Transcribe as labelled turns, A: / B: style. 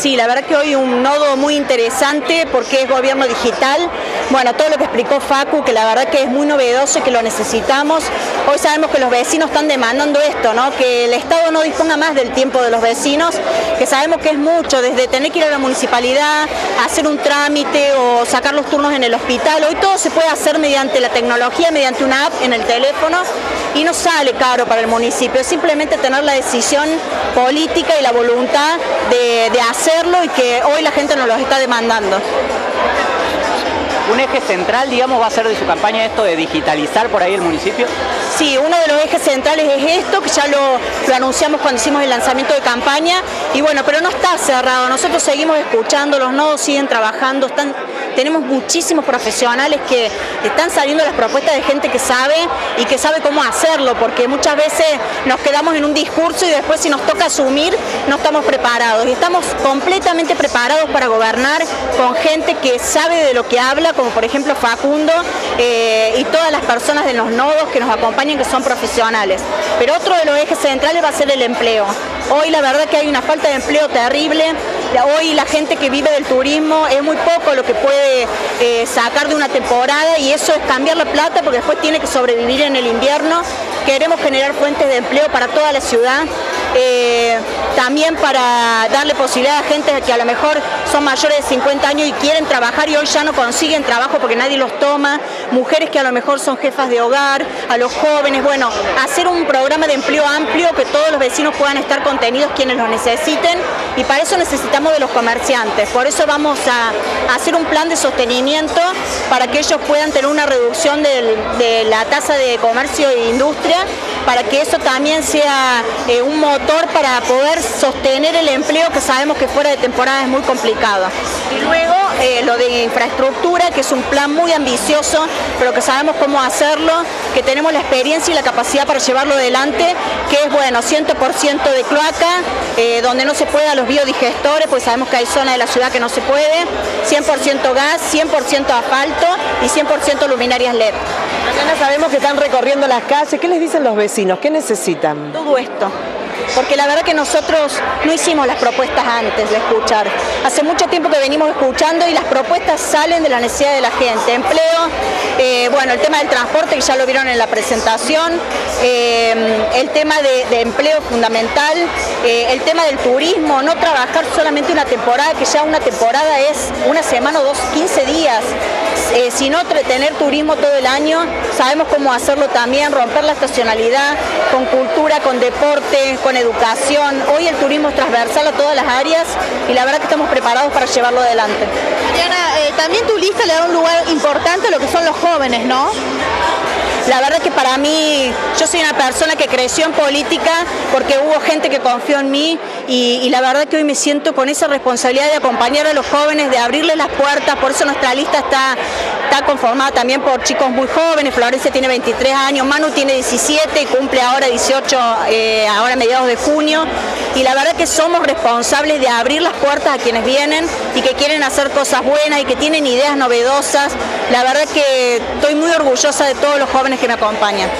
A: Sí, la verdad que hoy un nodo muy interesante porque es gobierno digital. Bueno, todo lo que explicó Facu, que la verdad que es muy novedoso y que lo necesitamos. Hoy sabemos que los vecinos están demandando esto, ¿no? Que el Estado no disponga más del tiempo de los vecinos, que sabemos que es mucho, desde tener que ir a la municipalidad, hacer un trámite o sacar los turnos en el hospital. Hoy todo se puede hacer mediante la tecnología, mediante una app en el teléfono y no sale caro para el municipio, simplemente tener la decisión política y la voluntad de, de hacerlo y que hoy la gente nos lo está demandando.
B: ¿Un eje central, digamos, va a ser de su campaña esto de digitalizar por ahí el municipio?
A: Sí, uno de los ejes centrales es esto, que ya lo, lo, anunciamos cuando hicimos el lanzamiento de campaña, y bueno, pero no está cerrado, nosotros seguimos escuchando, los nodos siguen trabajando, están tenemos muchísimos profesionales que están saliendo las propuestas de gente que sabe y que sabe cómo hacerlo, porque muchas veces nos quedamos en un discurso y después si nos toca asumir no estamos preparados. Y estamos completamente preparados para gobernar con gente que sabe de lo que habla, como por ejemplo Facundo eh, y todas las personas de los nodos que nos acompañan que son profesionales. Pero otro de los ejes centrales va a ser el empleo. Hoy la verdad que hay una falta de empleo terrible, hoy la gente que vive del turismo es muy poco lo que puede eh, sacar de una temporada y eso es cambiar la plata porque después tiene que sobrevivir en el invierno. Queremos generar fuentes de empleo para toda la ciudad. Eh, también para darle posibilidad a gente que a lo mejor son mayores de 50 años y quieren trabajar y hoy ya no consiguen trabajo porque nadie los toma, mujeres que a lo mejor son jefas de hogar, a los jóvenes, bueno, hacer un programa de empleo amplio que todos los vecinos puedan estar contenidos quienes lo necesiten y para eso necesitamos de los comerciantes, por eso vamos a, hacer un plan de sostenimiento para que ellos puedan tener una reducción de la tasa de comercio e industria, para que eso también sea eh, un motor para poder sostener el empleo que sabemos que fuera de temporada es muy complicado. Y luego eh, lo de infraestructura, que es un plan muy ambicioso, pero que sabemos cómo hacerlo, que tenemos la experiencia y la capacidad para llevarlo adelante, que es bueno, 100% de cloaca, eh, donde no se puede a los biodigestores, pues sabemos que hay zonas de la ciudad que no se puede, 100% gas, 100% asfalto y 100% luminarias LED.
C: Mañana sabemos que están recorriendo las calles, ¿qué les dicen los vecinos? ¿Qué necesitan?
A: Todo esto porque la verdad que nosotros no hicimos las propuestas antes de escuchar. Hace mucho tiempo que venimos escuchando y las propuestas salen de la necesidad de la gente. Empleo, eh, bueno, el tema del transporte que ya lo vieron en la presentación, eh, el tema de, empleo fundamental, eh, el tema del turismo, no trabajar solamente una temporada, que ya una temporada es una semana o dos, 15 días, sino tener turismo todo el año, sabemos cómo hacerlo también, romper la estacionalidad con cultura, con deporte, con educación. Hoy el turismo es transversal a todas las áreas y la verdad que estamos preparados para llevarlo adelante.
D: Mariana, eh, también tu lista le da un lugar importante a lo que son los jóvenes, ¿no?
A: La verdad que para mí, yo soy una persona que creció en política porque hubo gente que confió en mí y, la verdad que hoy me siento con esa responsabilidad de acompañar a los jóvenes, de abrirles las puertas, por eso nuestra lista está, está conformada también por chicos muy jóvenes, Florencia tiene 23 años, Manu tiene 17 y cumple ahora 18, eh, ahora mediados de junio y la verdad que somos responsables de abrir las puertas a quienes vienen y que quieren hacer cosas buenas y que tienen ideas novedosas. La verdad que estoy muy orgullosa de todos los jóvenes que me acompañan.